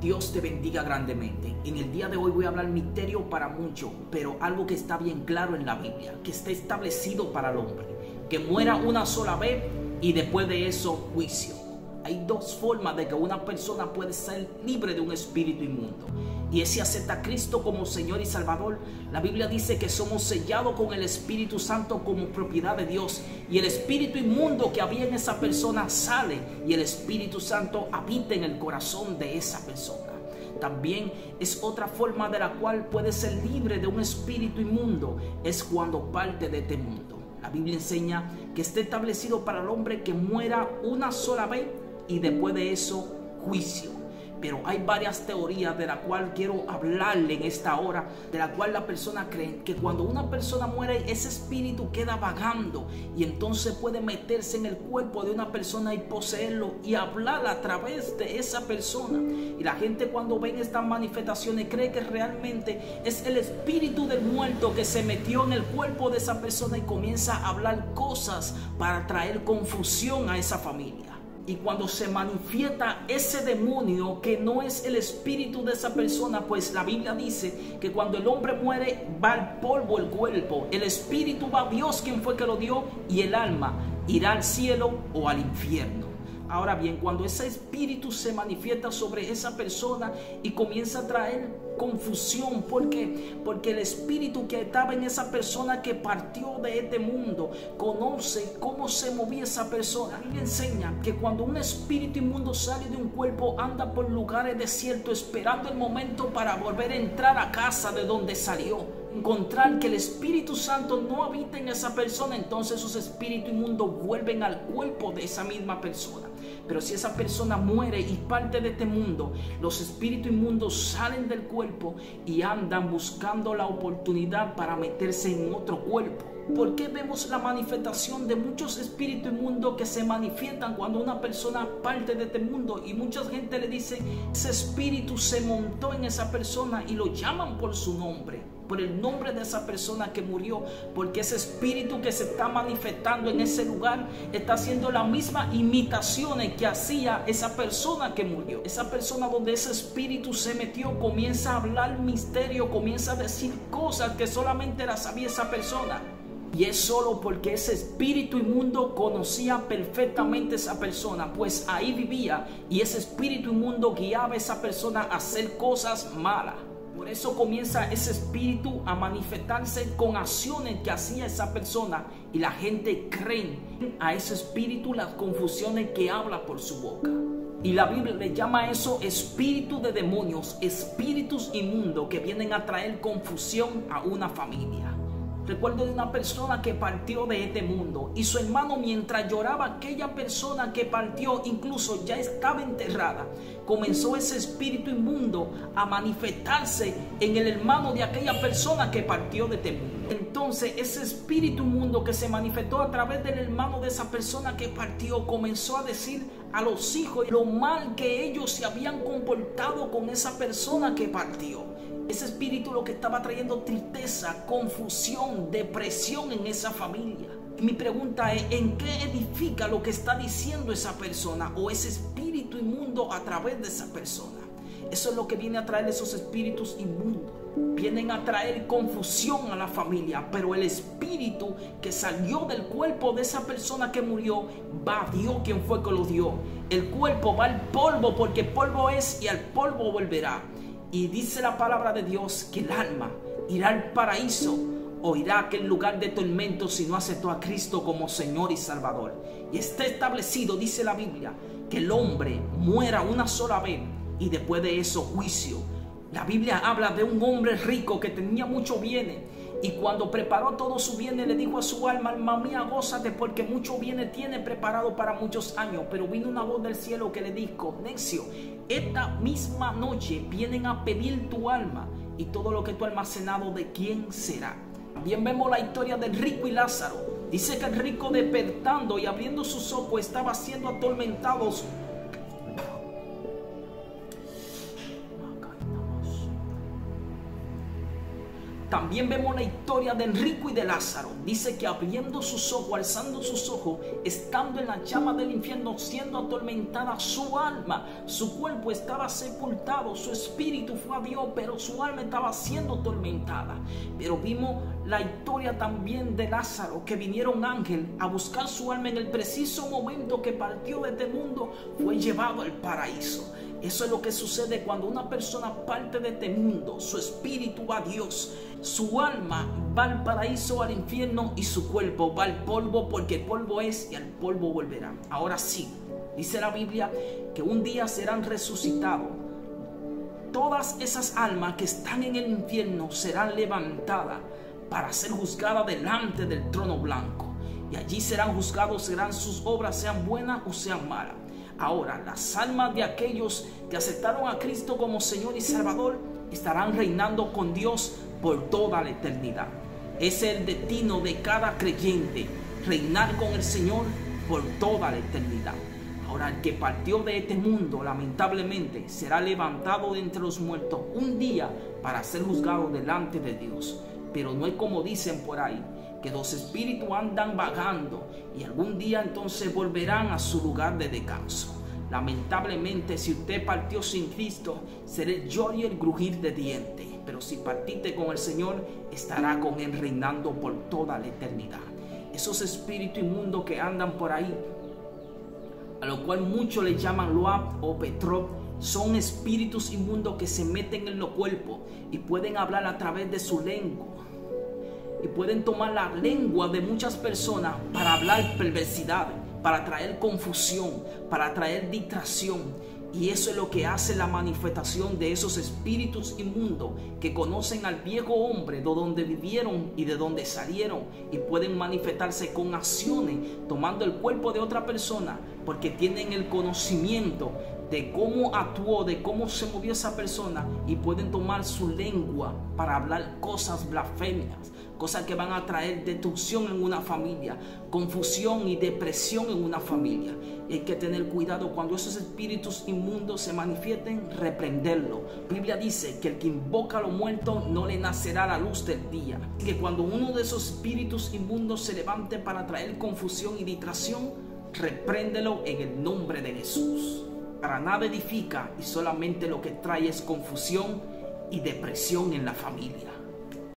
Dios te bendiga grandemente. En el día de hoy voy a hablar misterio para muchos, pero algo que está bien claro en la Biblia, que está establecido para el hombre, que muera una sola vez y después de eso juicio. Hay dos formas de que una persona puede ser libre de un espíritu inmundo. Y es si acepta a Cristo como Señor y Salvador. La Biblia dice que somos sellados con el Espíritu Santo como propiedad de Dios. Y el espíritu inmundo que había en esa persona sale y el Espíritu Santo habita en el corazón de esa persona. También es otra forma de la cual puede ser libre de un espíritu inmundo. Es cuando parte de este mundo. La Biblia enseña que está establecido para el hombre que muera una sola vez y después de eso juicio. Pero hay varias teorías de la cual quiero hablarle en esta hora, de la cual la persona cree que cuando una persona muere ese espíritu queda vagando y entonces puede meterse en el cuerpo de una persona y poseerlo y hablar a través de esa persona. Y la gente cuando ven estas manifestaciones cree que realmente es el espíritu del muerto que se metió en el cuerpo de esa persona y comienza a hablar cosas para traer confusión a esa familia. Y cuando se manifiesta ese demonio que no es el espíritu de esa persona, pues la Biblia dice que cuando el hombre muere va al polvo el cuerpo, el espíritu va a Dios quien fue que lo dio y el alma irá al cielo o al infierno. Ahora bien, cuando ese espíritu se manifiesta sobre esa persona y comienza a traer confusión, ¿por qué? Porque el espíritu que estaba en esa persona que partió de este mundo conoce cómo se movía esa persona. Y enseña que cuando un espíritu inmundo sale de un cuerpo, anda por lugares desiertos esperando el momento para volver a entrar a casa de donde salió encontrar que el Espíritu Santo no habita en esa persona, entonces esos espíritus inmundos vuelven al cuerpo de esa misma persona. Pero si esa persona muere y parte de este mundo, los espíritus inmundos salen del cuerpo y andan buscando la oportunidad para meterse en otro cuerpo. ¿Por qué vemos la manifestación de muchos espíritus inmundos que se manifiestan cuando una persona parte de este mundo? Y mucha gente le dice, ese espíritu se montó en esa persona y lo llaman por su nombre por el nombre de esa persona que murió, porque ese espíritu que se está manifestando en ese lugar está haciendo la misma imitaciones que hacía esa persona que murió. Esa persona donde ese espíritu se metió comienza a hablar misterio, comienza a decir cosas que solamente las sabía esa persona. Y es solo porque ese espíritu inmundo conocía perfectamente esa persona, pues ahí vivía y ese espíritu inmundo guiaba a esa persona a hacer cosas malas. Por eso comienza ese espíritu a manifestarse con acciones que hacía esa persona y la gente cree a ese espíritu las confusiones que habla por su boca. Y la Biblia le llama a eso espíritu de demonios, espíritus inmundos que vienen a traer confusión a una familia. Recuerdo de una persona que partió de este mundo y su hermano mientras lloraba aquella persona que partió incluso ya estaba enterrada. Comenzó ese espíritu inmundo a manifestarse en el hermano de aquella persona que partió de este mundo. Entonces ese espíritu inmundo que se manifestó a través del hermano de esa persona que partió comenzó a decir a los hijos lo mal que ellos se habían comportado con esa persona que partió. Ese espíritu lo que estaba trayendo tristeza, confusión, depresión en esa familia. mi pregunta es, ¿en qué edifica lo que está diciendo esa persona o ese espíritu inmundo a través de esa persona? Eso es lo que viene a traer esos espíritus inmundos. Vienen a traer confusión a la familia, pero el espíritu que salió del cuerpo de esa persona que murió va a Dios quien fue que lo dio. El cuerpo va al polvo porque polvo es y al polvo volverá. Y dice la palabra de Dios que el alma irá al paraíso o irá a aquel lugar de tormento si no aceptó a Cristo como Señor y Salvador. Y está establecido, dice la Biblia, que el hombre muera una sola vez y después de eso juicio. La Biblia habla de un hombre rico que tenía muchos bienes y cuando preparó todo su bienes le dijo a su alma, alma mía, gózate porque mucho bienes tiene preparado para muchos años. Pero vino una voz del cielo que le dijo, Necio, esta misma noche vienen a pedir tu alma y todo lo que tú almacenado de quién será. Bien vemos la historia del rico y Lázaro. Dice que el rico despertando y abriendo sus ojos estaba siendo atormentado también vemos la historia de Enrico y de Lázaro. Dice que abriendo sus ojos, alzando sus ojos, estando en la llama del infierno, siendo atormentada su alma, su cuerpo estaba sepultado, su espíritu fue a Dios, pero su alma estaba siendo atormentada. Pero vimos la historia también de Lázaro, que vinieron ángel a buscar su alma en el preciso momento que partió de este mundo, fue llevado al paraíso. Eso es lo que sucede cuando una persona parte de este mundo, su espíritu va a Dios, su alma va al paraíso, al infierno y su cuerpo va al polvo porque el polvo es y al polvo volverá. Ahora sí, dice la Biblia que un día serán resucitados. Todas esas almas que están en el infierno serán levantadas para ser juzgadas delante del trono blanco. Y allí serán juzgados, serán sus obras, sean buenas o sean malas. Ahora, las almas de aquellos que aceptaron a Cristo como Señor y Salvador estarán reinando con Dios por toda la eternidad. Es el destino de cada creyente, reinar con el Señor por toda la eternidad. Ahora, el que partió de este mundo, lamentablemente, será levantado de entre los muertos un día para ser juzgado delante de Dios. Pero no es como dicen por ahí, que los espíritus andan vagando y algún día entonces volverán a su lugar de descanso. Lamentablemente, si usted partió sin Cristo, será el lloro y el grujir de dientes. Pero si partiste con el Señor, estará con Él reinando por toda la eternidad. Esos espíritus inmundos que andan por ahí, a lo cual muchos le llaman Loab o Petrov, son espíritus inmundos que se meten en los cuerpos y pueden hablar a través de su lengua y pueden tomar la lengua de muchas personas para hablar perversidad, para traer confusión, para traer distracción. Y eso es lo que hace la manifestación de esos espíritus inmundos que conocen al viejo hombre de donde vivieron y de donde salieron y pueden manifestarse con acciones tomando el cuerpo de otra persona porque tienen el conocimiento de cómo actuó, de cómo se movió esa persona y pueden tomar su lengua para hablar cosas blasfemias, cosas que van a traer destrucción en una familia, confusión y depresión en una familia. Hay que tener cuidado cuando esos espíritus inmundos se manifiesten, reprenderlo. Biblia dice que el que invoca a los muertos no le nacerá la luz del día. Que cuando uno de esos espíritus inmundos se levante para traer confusión y distracción, repréndelo en el nombre de Jesús para nada edifica y solamente lo que trae es confusión y depresión en la familia.